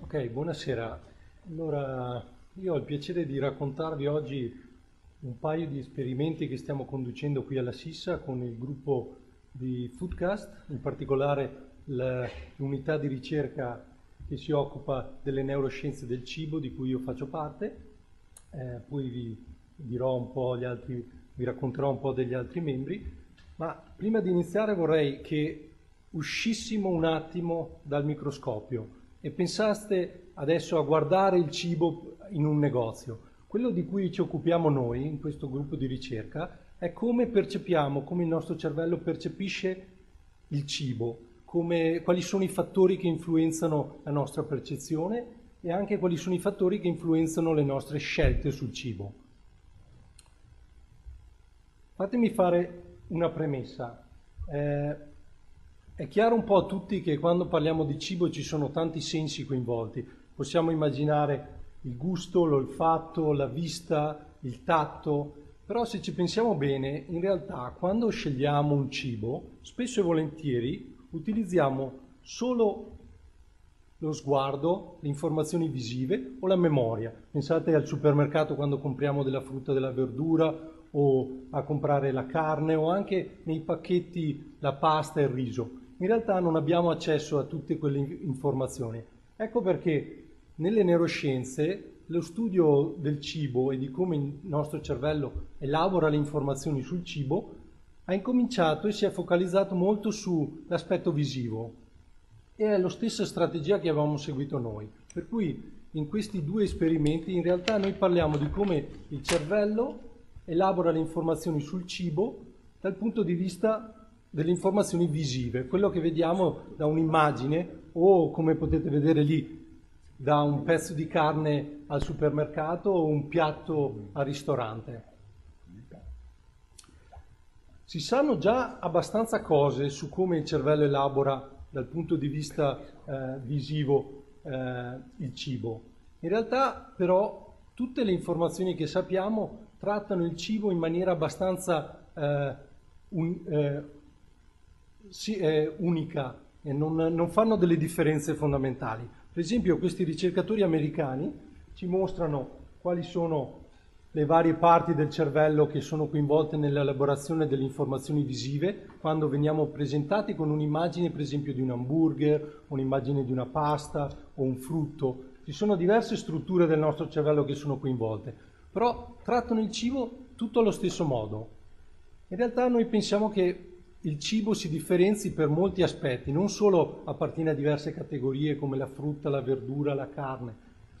Ok, buonasera. Allora, io ho il piacere di raccontarvi oggi un paio di esperimenti che stiamo conducendo qui alla Sissa con il gruppo di Foodcast, in particolare l'unità di ricerca che si occupa delle neuroscienze del cibo di cui io faccio parte. Eh, poi vi dirò un po' gli altri, vi racconterò un po' degli altri membri, ma prima di iniziare vorrei che uscissimo un attimo dal microscopio e pensaste adesso a guardare il cibo in un negozio. Quello di cui ci occupiamo noi in questo gruppo di ricerca è come percepiamo, come il nostro cervello percepisce il cibo, come, quali sono i fattori che influenzano la nostra percezione e anche quali sono i fattori che influenzano le nostre scelte sul cibo. Fatemi fare una premessa. Eh, è chiaro un po' a tutti che quando parliamo di cibo ci sono tanti sensi coinvolti. Possiamo immaginare il gusto, l'olfatto, la vista, il tatto, però se ci pensiamo bene, in realtà quando scegliamo un cibo, spesso e volentieri utilizziamo solo lo sguardo, le informazioni visive o la memoria. Pensate al supermercato quando compriamo della frutta e della verdura o a comprare la carne o anche nei pacchetti la pasta e il riso in realtà non abbiamo accesso a tutte quelle informazioni. Ecco perché nelle neuroscienze lo studio del cibo e di come il nostro cervello elabora le informazioni sul cibo ha incominciato e si è focalizzato molto sull'aspetto visivo e è la stessa strategia che avevamo seguito noi. Per cui in questi due esperimenti in realtà noi parliamo di come il cervello elabora le informazioni sul cibo dal punto di vista delle informazioni visive, quello che vediamo da un'immagine o come potete vedere lì da un pezzo di carne al supermercato o un piatto al ristorante. Si sanno già abbastanza cose su come il cervello elabora dal punto di vista eh, visivo eh, il cibo. In realtà però tutte le informazioni che sappiamo trattano il cibo in maniera abbastanza eh, un, eh, sì, è unica e non, non fanno delle differenze fondamentali. Per esempio questi ricercatori americani ci mostrano quali sono le varie parti del cervello che sono coinvolte nell'elaborazione delle informazioni visive quando veniamo presentati con un'immagine per esempio di un hamburger, un'immagine di una pasta o un frutto. Ci sono diverse strutture del nostro cervello che sono coinvolte, però trattano il cibo tutto allo stesso modo. In realtà noi pensiamo che il cibo si differenzi per molti aspetti, non solo appartiene a diverse categorie come la frutta, la verdura, la carne,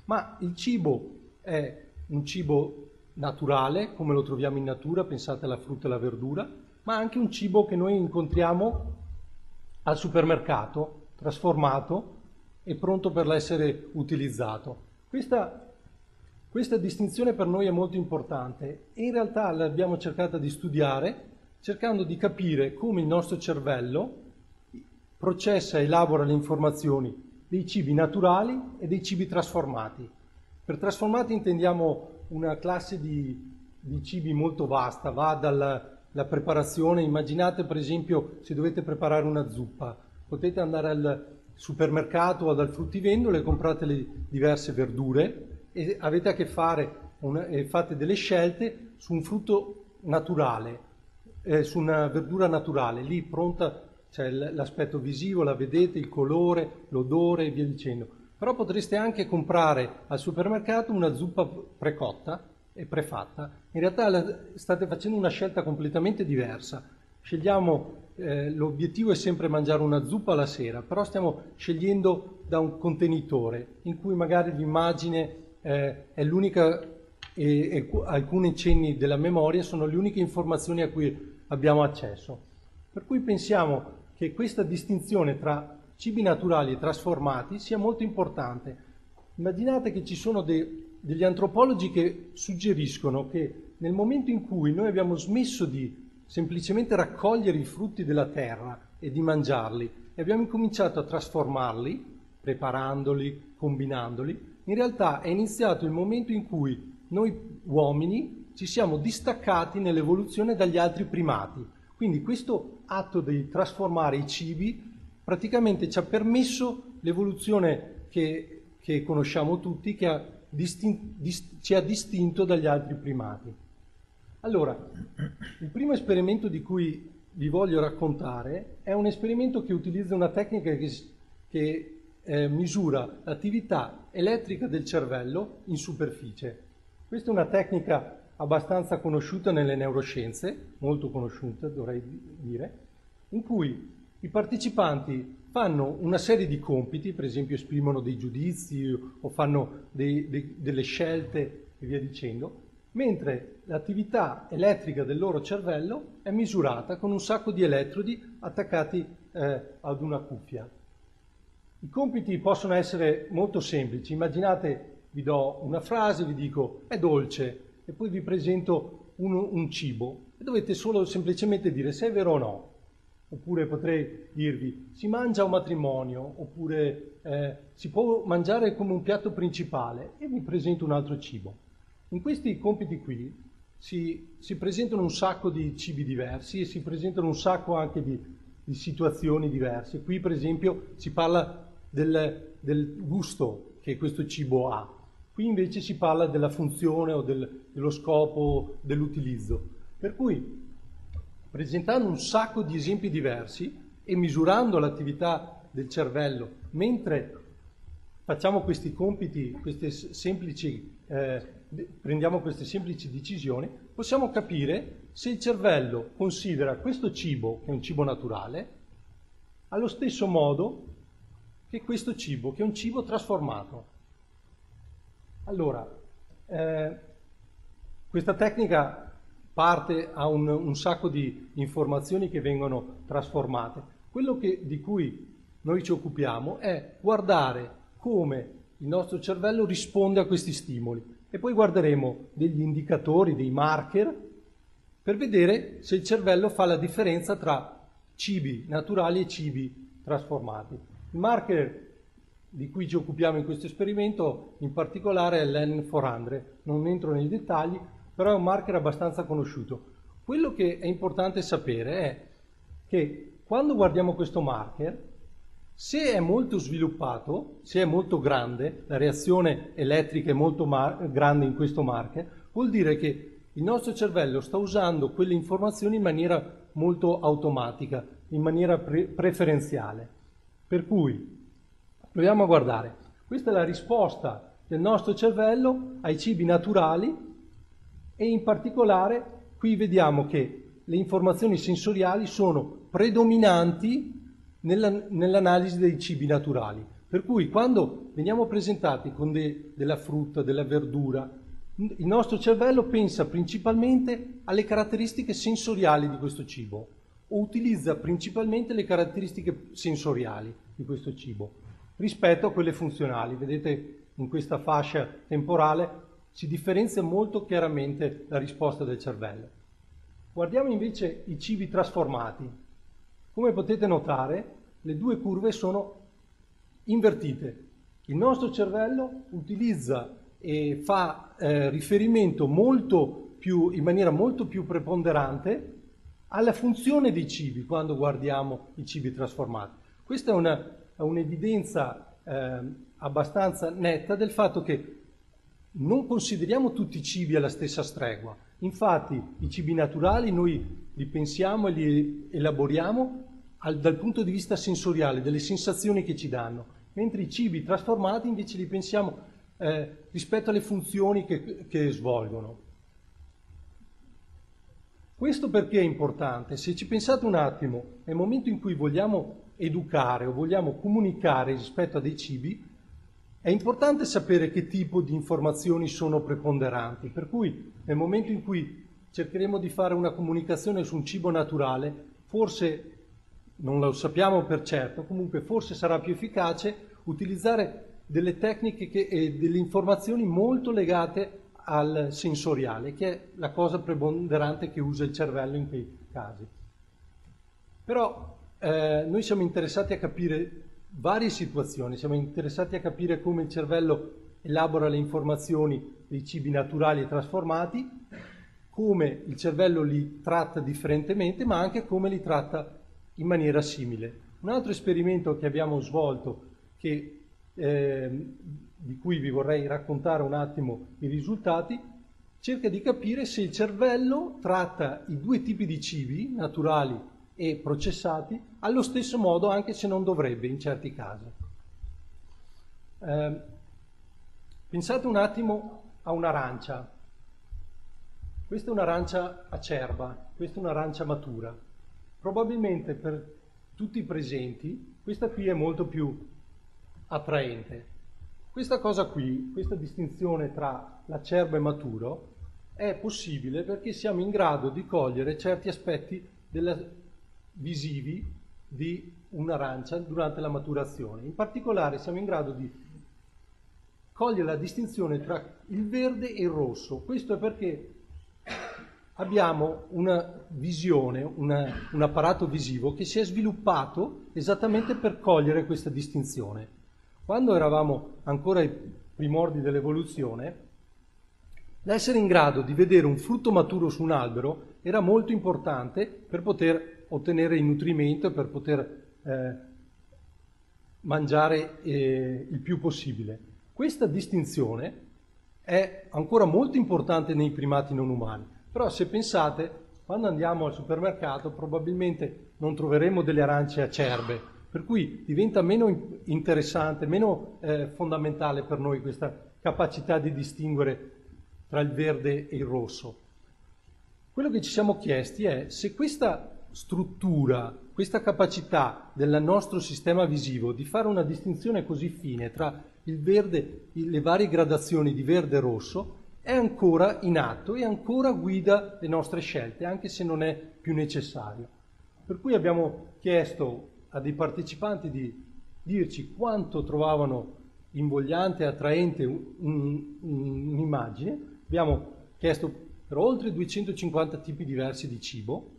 ma il cibo è un cibo naturale, come lo troviamo in natura, pensate alla frutta e alla verdura, ma anche un cibo che noi incontriamo al supermercato, trasformato e pronto per essere utilizzato. Questa, questa distinzione per noi è molto importante e in realtà l'abbiamo cercata di studiare cercando di capire come il nostro cervello processa e elabora le informazioni dei cibi naturali e dei cibi trasformati. Per trasformati intendiamo una classe di, di cibi molto vasta, va dalla preparazione, immaginate per esempio se dovete preparare una zuppa, potete andare al supermercato o dal fruttivendolo e comprate le diverse verdure e avete a che fare una, fate delle scelte su un frutto naturale eh, su una verdura naturale, lì pronta c'è l'aspetto visivo, la vedete, il colore, l'odore e via dicendo. Però potreste anche comprare al supermercato una zuppa precotta e prefatta. In realtà state facendo una scelta completamente diversa. Scegliamo, eh, l'obiettivo è sempre mangiare una zuppa la sera, però stiamo scegliendo da un contenitore in cui magari l'immagine eh, è l'unica e, e alcuni cenni della memoria sono le uniche informazioni a cui abbiamo accesso. Per cui pensiamo che questa distinzione tra cibi naturali e trasformati sia molto importante. Immaginate che ci sono de, degli antropologi che suggeriscono che nel momento in cui noi abbiamo smesso di semplicemente raccogliere i frutti della terra e di mangiarli e abbiamo incominciato a trasformarli, preparandoli, combinandoli, in realtà è iniziato il momento in cui noi uomini ci siamo distaccati nell'evoluzione dagli altri primati. Quindi questo atto di trasformare i cibi praticamente ci ha permesso l'evoluzione che, che, conosciamo tutti, che ha distin- dist- ci ha distinto dagli altri primati. Allora, il primo esperimento di cui vi voglio raccontare è un esperimento che utilizza una tecnica che, che eh, misura l'attività elettrica del cervello in superficie. Questa è una tecnica abbastanza conosciuta nelle neuroscienze, molto conosciuta dovrei dire, in cui i partecipanti fanno una serie di compiti, per esempio esprimono dei giudizi o fanno dei, dei, delle scelte e via dicendo, mentre l'attività elettrica del loro cervello è misurata con un sacco di elettrodi attaccati eh, ad una cuffia. I compiti possono essere molto semplici, immaginate vi do una frase, vi dico è dolce e poi vi presento un, un cibo e dovete solo semplicemente dire se è vero o no. Oppure potrei dirvi si mangia un matrimonio, oppure eh, si può mangiare come un piatto principale e vi presento un altro cibo. In questi compiti qui si, si, presentano un sacco di cibi diversi e si presentano un sacco anche di, di situazioni diverse. Qui per esempio si parla del, del, gusto che questo cibo ha, qui invece si parla della funzione o del, dello scopo dell'utilizzo. Per cui presentando un sacco di esempi diversi e misurando l'attività del cervello mentre facciamo questi compiti, queste semplici eh, prendiamo queste semplici decisioni, possiamo capire se il cervello considera questo cibo, che è un cibo naturale, allo stesso modo che questo cibo, che è un cibo trasformato. Allora, eh, questa tecnica parte a un, un, sacco di informazioni che vengono trasformate. Quello che, di cui noi ci occupiamo è guardare come il nostro cervello risponde a questi stimoli e poi guarderemo degli indicatori, dei marker, per vedere se il cervello fa la differenza tra cibi naturali e cibi trasformati. Il marker di cui ci occupiamo in questo esperimento in particolare è l'N400, non entro nei dettagli, però è un marker abbastanza conosciuto. Quello che è importante sapere è che quando guardiamo questo marker, se è molto sviluppato, se è molto grande, la reazione elettrica è molto grande in questo marker, vuol dire che il nostro cervello sta usando quelle informazioni in maniera molto automatica, in maniera pre- preferenziale. Per cui proviamo a guardare. Questa è la risposta del nostro cervello ai cibi naturali e in particolare qui vediamo che le informazioni sensoriali sono predominanti nella, nell'analisi dei cibi naturali. Per cui quando veniamo presentati con de, della frutta, della verdura, il nostro cervello pensa principalmente alle caratteristiche sensoriali di questo cibo o utilizza principalmente le caratteristiche sensoriali di questo cibo rispetto a quelle funzionali. Vedete in questa fascia temporale si differenzia molto chiaramente la risposta del cervello. Guardiamo invece i cibi trasformati. Come potete notare, le due curve sono invertite. Il nostro cervello utilizza e fa eh, riferimento più, in maniera molto più preponderante alla funzione dei cibi quando guardiamo i cibi trasformati. Questa è, una, un'evidenza eh, abbastanza netta del fatto che non consideriamo tutti i cibi alla stessa stregua. Infatti i cibi naturali noi li pensiamo e li elaboriamo al, dal punto di vista sensoriale, delle sensazioni che ci danno, mentre i cibi trasformati invece li pensiamo eh, rispetto alle funzioni che, che svolgono. Questo perché è importante? Se ci pensate un attimo, nel momento in cui vogliamo educare o vogliamo comunicare rispetto a dei cibi, è importante sapere che tipo di informazioni sono preponderanti, per cui nel momento in cui cercheremo di fare una comunicazione su un cibo naturale, forse non lo sappiamo per certo, comunque forse sarà più efficace utilizzare delle tecniche che, e delle informazioni molto legate al sensoriale, che è la cosa preponderante che usa il cervello in quei casi. Però eh, noi siamo interessati a capire varie situazioni, siamo interessati a capire come il cervello elabora le informazioni dei cibi naturali e trasformati, come il cervello li tratta differentemente, ma anche come li tratta in maniera simile. Un altro esperimento che abbiamo svolto, che, eh, di cui vi vorrei raccontare un attimo i risultati, cerca di capire se il cervello tratta i due tipi di cibi, naturali e processati, allo stesso modo anche se non dovrebbe in certi casi. Eh, pensate un attimo a un'arancia. Questa è un'arancia acerba, questa è un'arancia matura. Probabilmente per tutti i presenti questa qui è molto più attraente. Questa cosa qui, questa distinzione tra l'acerbo e maturo, è possibile perché siamo in grado di cogliere certi aspetti della, visivi di un'arancia durante la maturazione. In particolare siamo in grado di cogliere la distinzione tra il verde e il rosso. Questo è perché abbiamo una visione, una, un apparato visivo che si è sviluppato esattamente per cogliere questa distinzione. Quando eravamo ancora ai primordi dell'evoluzione, l'essere in grado di vedere un frutto maturo su un albero era molto importante per poter ottenere il nutrimento e per poter eh, mangiare eh, il più possibile. Questa distinzione è ancora molto importante nei primati non umani, però se pensate, quando andiamo al supermercato probabilmente non troveremo delle arance acerbe, per cui diventa meno interessante, meno eh, fondamentale per noi questa capacità di distinguere tra il verde e il rosso. Quello che ci siamo chiesti è se questa struttura, questa capacità del nostro sistema visivo di fare una distinzione così fine tra il verde, le varie gradazioni di verde e rosso, è ancora in atto e ancora guida le nostre scelte, anche se non è più necessario. Per cui abbiamo chiesto a dei partecipanti di dirci quanto trovavano invogliante e attraente un'immagine. Abbiamo chiesto per oltre 250 tipi diversi di cibo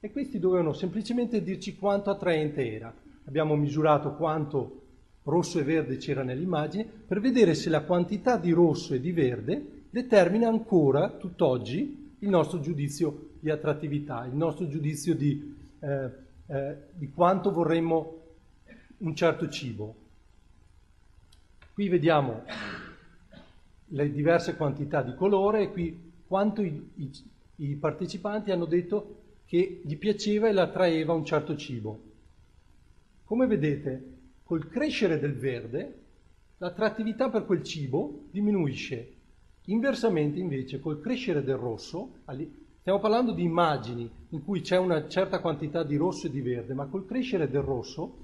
e questi dovevano semplicemente dirci quanto attraente era. Abbiamo misurato quanto rosso e verde c'era nell'immagine per vedere se la quantità di rosso e di verde determina ancora tutt'oggi il nostro giudizio di attrattività, il nostro giudizio di eh, eh, di quanto vorremmo un certo cibo. Qui vediamo le diverse quantità di colore e qui quanto i, i, i partecipanti hanno detto che gli piaceva e l'attraeva un certo cibo. Come vedete, col crescere del verde, l'attrattività per quel cibo diminuisce. Inversamente, invece, col crescere del rosso, Stiamo parlando di immagini in cui c'è una certa quantità di rosso e di verde, ma col crescere del rosso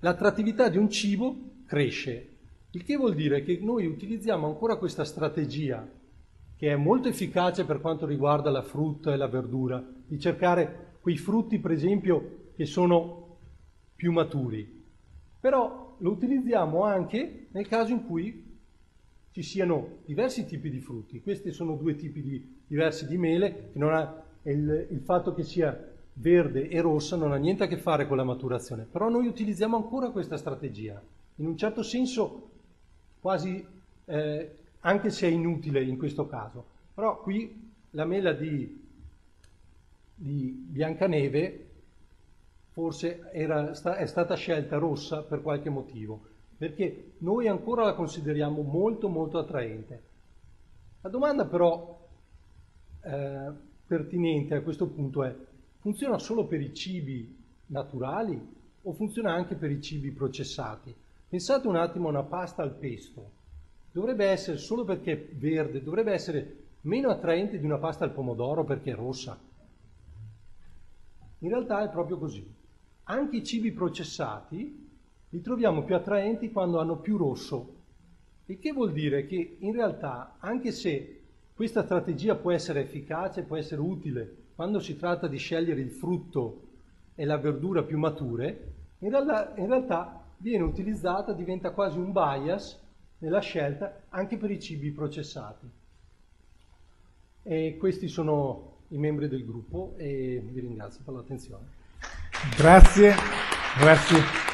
l'attrattività di un cibo cresce. Il che vuol dire che noi utilizziamo ancora questa strategia che è molto efficace per quanto riguarda la frutta e la verdura, di cercare quei frutti, per esempio, che sono più maturi. Però lo utilizziamo anche nel caso in cui ci siano diversi tipi di frutti. Questi sono due tipi di, diversi di mele, ha, il, il fatto che sia verde e rossa non ha niente a che fare con la maturazione, però noi utilizziamo ancora questa strategia, in un certo senso quasi, eh, anche se è inutile in questo caso, però qui la mela di, di Biancaneve forse era, è stata scelta rossa per qualche motivo, perché noi ancora la consideriamo molto molto attraente. La domanda però eh, pertinente a questo punto è, funziona solo per i cibi naturali o funziona anche per i cibi processati? Pensate un attimo a una pasta al pesto. Dovrebbe essere, solo perché è verde, dovrebbe essere meno attraente di una pasta al pomodoro perché è rossa. In realtà è proprio così. Anche i cibi processati li troviamo più attraenti quando hanno più rosso, il che vuol dire che in realtà, anche se questa strategia può essere efficace, può essere utile quando si tratta di scegliere il frutto e la verdura più mature, in realtà, in realtà viene utilizzata, diventa quasi un bias nella scelta anche per i cibi processati. E questi sono i membri del gruppo e vi ringrazio per l'attenzione. Grazie, grazie.